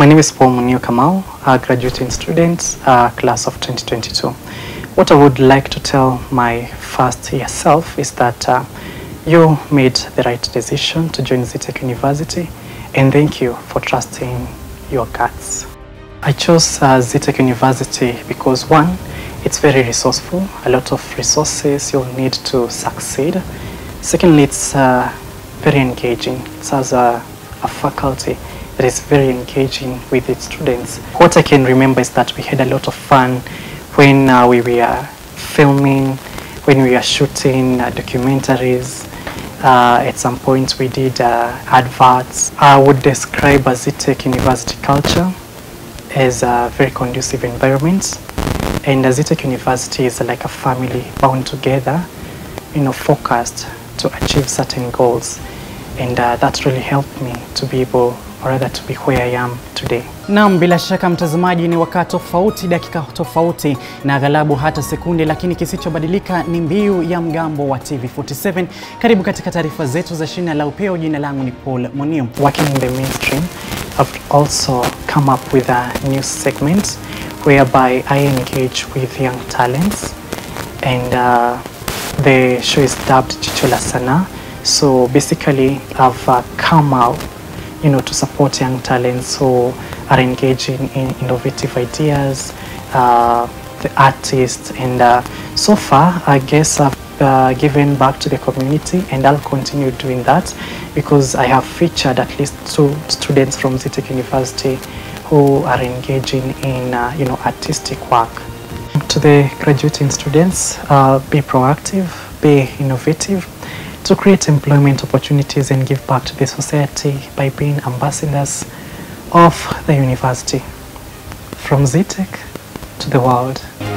My name is Paul Muniu Kamau, a graduating student, uh, class of 2022. What I would like to tell my first year self is that uh, you made the right decision to join Zetech University and thank you for trusting your guts. I chose uh, University because one, it's very resourceful, a lot of resources you'll need to succeed. Secondly, it's uh, very engaging. It has a, a faculty that is very engaging with its students. What I can remember is that we had a lot of fun when uh, we were filming, when we were shooting uh, documentaries. Uh, at some point we did uh, adverts. I would describe Azitech University culture as a very conducive environment and Azitech University is like a family bound together, you know, focused to achieve certain goals and uh, that really helped me to be able or rather to be where I am today. Naam, bila shaka mtazamaji, ni wakati tofauti, dakika tofauti na ghalabu hata sekunde, lakini kisichobadilika ni mbiu ya mgambo wa TV47. Karibu katika taarifa zetu za shina la upeo. Jina langu ni Paul Munio. Working in the mainstream, I've also come up with a new segment whereby I engage with young talents and uh, the show is dubbed Chicho la Sanaa. So basically, I've uh, come out, you know, to support young talents who are engaging in innovative ideas, uh, the artists, and uh, so far, I guess I've uh, given back to the community, and I'll continue doing that because I have featured at least two students from Zetech University who are engaging in, uh, you know, artistic work. To the graduating students, uh, be proactive, be innovative, to create employment opportunities and give back to the society by being ambassadors of the university. From ZTEC to the world.